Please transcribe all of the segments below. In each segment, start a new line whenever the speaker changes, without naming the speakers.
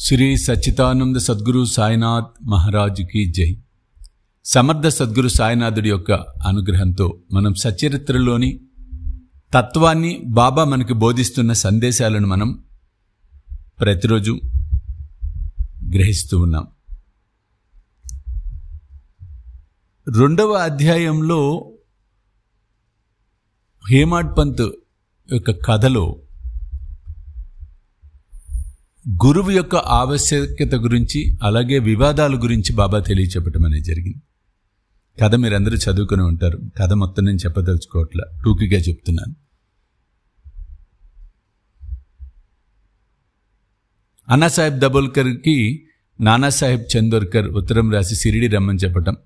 శ్రీ సచ్చిదానంద సద్గురు సాయినాథ్ మహారాజుకి జై. సమర్థ సద్గురు సాయినాథుడి యొక్క అనుగ్రహంతో మనం సచరిత్రలోని తత్వాన్ని బాబా మనకి బోధిస్తున్న సందేశాలను మనం ప్రతిరోజు గ్రహిస్తూ ఉన్నాం. రెండవ అధ్యాయంలో హేమాడ్ పంత్ యొక్క కథలో గురువు యొక్క ఆవశ్యకత గురించి అలాగే వివాదాల గురించి బాబా తెలియచెప్పటం అనేది జరిగింది. కథ మీరందరూ చదువుకుని ఉంటారు. కథ మొత్తం నేను చెప్పదలుచుకోవట్లా. టూకీగా చెప్తున్నాను. అన్నాసాహెబ్ దబోల్కర్కి నానాసాహెబ్ చందోర్కర్ ఉత్తరం రాసి సిరిడి రమ్మని చెప్పటం.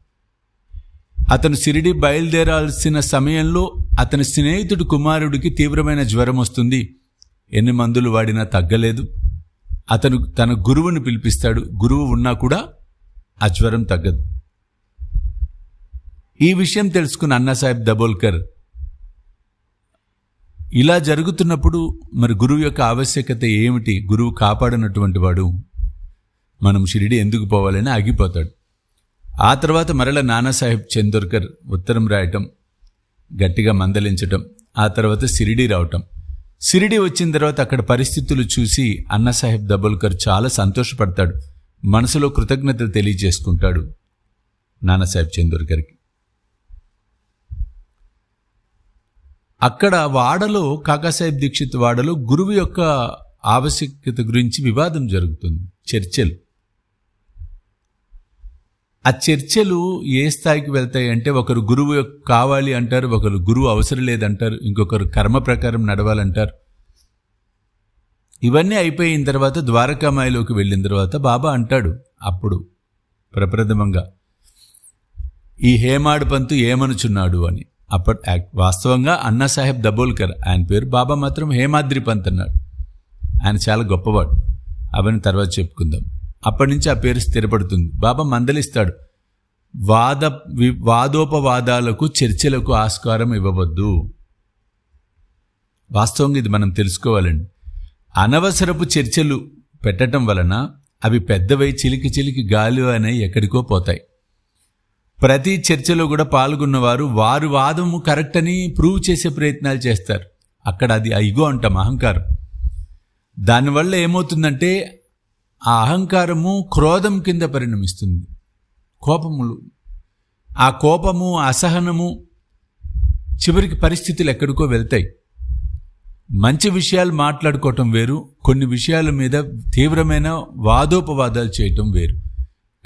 అతను సిరిడి బయలుదేరాల్సిన సమయంలో అతని స్నేహితుడు కుమారుడికి తీవ్రమైన జ్వరం వస్తుంది. ఎన్ని మందులు వాడినా తగ్గలేదు. అతను తన గురువును పిలిపిస్తాడు. గురువు ఉన్నా కూడా ఆ జ్వరం తగ్గదు. ఈ విషయం తెలుసుకున్న అన్నాసాహెబ్ దబోల్కర్ ఇలా జరుగుతున్నప్పుడు మరి గురువు యొక్క ఆవశ్యకత ఏమిటి? గురువు కాపాడినటువంటి వాడు మనం షిరిడి ఎందుకు పోవాలని ఆగిపోతాడు. ఆ తర్వాత మరల నానాసాహెబ్ చందోర్కర్ ఉత్తరం రాయటం గట్టిగా మందలించటం ఆ తర్వాత సిరిడి రావటం. సిరిడి వచ్చిన తర్వాత అక్కడ పరిస్థితులు చూసి అన్నాసాహెబ్ దబోల్కర్ చాలా సంతోషపడతాడు. మనసులో కృతజ్ఞతలు తెలియజేసుకుంటాడు నానాసాహెబ్ చందోర్కర్కి. అక్కడ వాడలో కాకాసాహెబ్ దీక్షిత్ వాడలో గురువు యొక్క ఆవశ్యకత గురించి వివాదం జరుగుతుంది చర్చలు. ఆ చర్చలు ఏ స్థాయికి వెళ్తాయి అంటే ఒకరు గురువు యొక్క కావాలి అంటారు ఒకరు గురువు అవసరం లేదంటారు ఇంకొకరు కర్మ ప్రకారం నడవాలంటారు. ఇవన్నీ అయిపోయిన తర్వాత ద్వారకామాయిలోకి వెళ్ళిన తర్వాత బాబా అంటాడు అప్పుడు ప్రప్రథమంగా ఈ హేమాడు పంతు ఏమనుచున్నాడు అని? అప్పటి వాస్తవంగా అన్నాసాహెబ్ దబోల్కర్ ఆయన పేరు బాబా మాత్రం హేమాద్రి పంత్ అన్నాడు. ఆయన చాలా గొప్పవాడు. అవన్నీ తర్వాత చెప్పుకుందాం. అప్పటి నుంచి ఆ పేరు స్థిరపడుతుంది. బాబా మందలిస్తాడు. వాద వి- వాదోపవాదాలకు చర్చలకు ఆస్కారం ఇవ్వవద్దు. వాస్తవంగా ఇది మనం తెలుసుకోవాలండి. అనవసరపు చర్చలు పెట్టడం వలన అవి పెద్దవై చిలికి చిలికి గాలి అనే ఎక్కడికో పోతాయి. ప్రతి చర్చలో కూడా పాల్గొన్నవారు వారు వాదము కరెక్ట్ అని ప్రూవ్ చేసే ప్రయత్నాలు చేస్తారు. అక్కడ అది ఐగో అంటాం అహంకారం. దానివల్ల ఏమవుతుందంటే ఆ అహంకారము క్రోధం కింద పరిణమిస్తుంది. కోపములు. ఆ కోపము అసహనము చివరికి పరిస్థితులు ఎక్కడికో వెళ్తాయి. మంచి విషయాలు మాట్లాడుకోవటం వేరు కొన్ని విషయాల మీద తీవ్రమైన వాదోపవాదాలు చేయటం వేరు.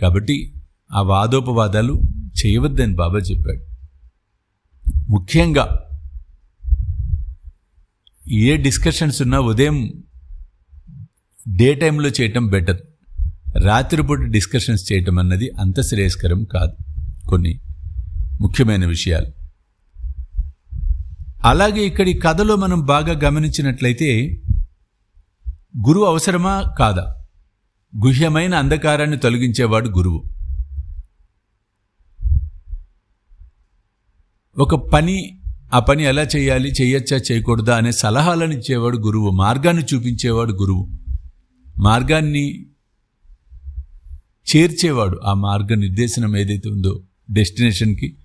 కాబట్టి ఆ వాదోపవాదాలు చేయవద్దని బాబా చెప్పాడు. ముఖ్యంగా ఏ డిస్కషన్స్ ఉన్నా ఉదయం డే టైంలో చేయటం బెటర్. రాత్రిపూట డిస్కషన్స్ చేయటం అన్నది అంత శ్రేయస్కరం కాదు. కొన్ని ముఖ్యమైన విషయాలు. అలాగే ఇక్కడి కథలో మనం బాగా గమనించినట్లయితే గురువు అవసరమా? కాదా. గుహ్యమైన అంధకారాన్ని తొలగించేవాడు గురువు. ఒక పని ఆ పని ఎలా చేయాలి? చేయొచ్చా? చేయకూడదా? అనే సలహాలను ఇచ్చేవాడు గురువు. మార్గాన్ని చూపించేవాడు గురువు. మార్గాన్ని చేర్చేవాడు ఆ మార్గ నిర్దేశనం ఏదైతే ఉందో డెస్టినేషన్కి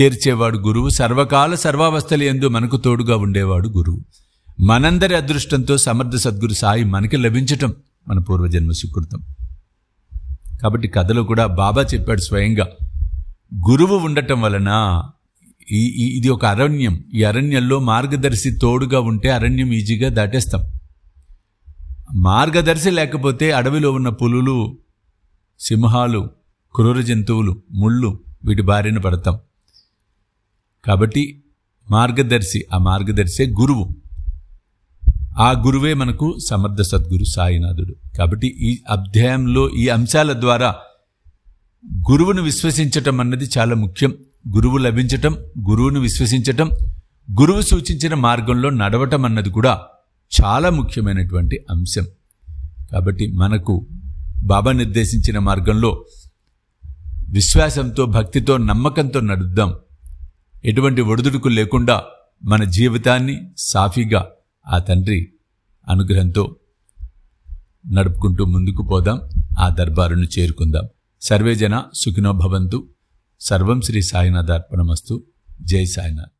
చేర్చేవాడు గురువు. సర్వకాల సర్వావస్థలు ఎందు మనకు తోడుగా ఉండేవాడు గురువు. మనందరి అదృష్టంతో సమర్థ సద్గురు సాయి మనకి లభించటం మన పూర్వజన్మ సుకృతం. కాబట్టి కథలో కూడా బాబా చెప్పాడు స్వయంగా గురువు ఉండటం వలన ఈ ఈ- ఇది ఒక అరణ్యం. ఈ అరణ్యంలో మార్గదర్శి తోడుగా ఉంటే అరణ్యం ఈజీగా దాటేస్తాం. మార్గదర్శి లేకపోతే అడవిలో ఉన్న పులులు సింహాలు క్రూర జంతువులు ముళ్ళు వీటి బారిన పడతాం. కాబట్టి మార్గదర్శి ఆ మార్గదర్శే గురువు. ఆ గురువే మనకు సమర్థ సద్గురు సాయినాథుడు. కాబట్టి ఈ అధ్యాయంలో ఈ అంశాల ద్వారా గురువును విశ్వసించటం అన్నది చాలా ముఖ్యం. గురువు లభించటం గురువును విశ్వసించటం గురువు సూచించిన మార్గంలో నడవటం అన్నది కూడా చాలా ముఖ్యమైనటువంటి అంశం. కాబట్టి మనకు బాబా నిర్దేశించిన మార్గంలో విశ్వాసంతో భక్తితో నమ్మకంతో నడుద్దాం. ఎటువంటి ఒడిదుడుకు లేకుండా మన జీవితాన్ని సాఫీగా ఆ తండ్రి అనుగ్రహంతో నడుపుకుంటూ ముందుకు పోదాం. ఆ దర్బారును చేరుకుందాం. సర్వేజన సుఖినోభవంతు సర్వం శ్రీ సాయినాథ్ అర్పణమస్తు జై సాయినాథ్.